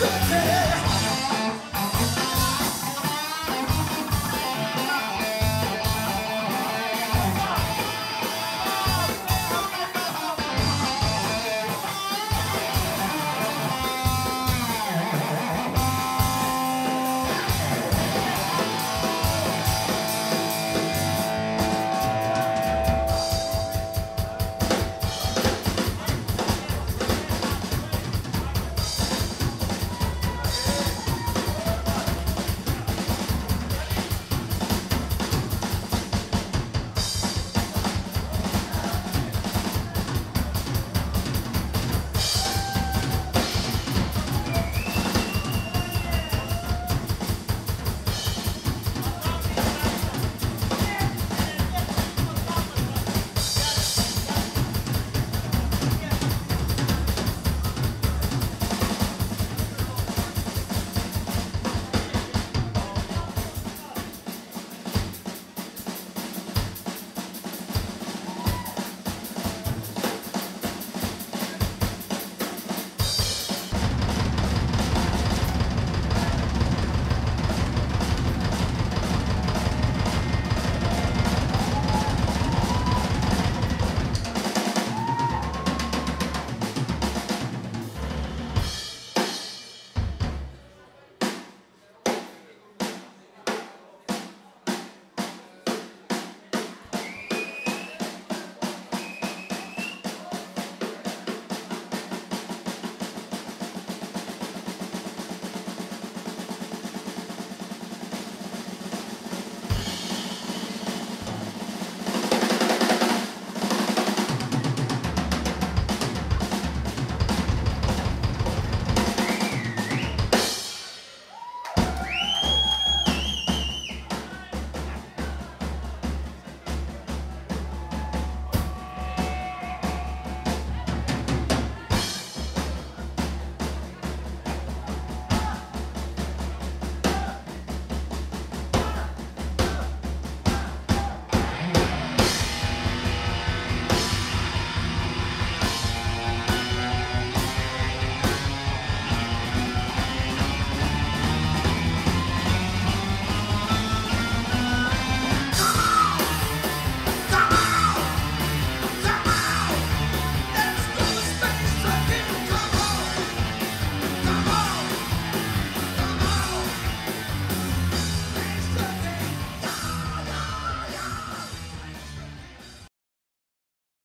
Something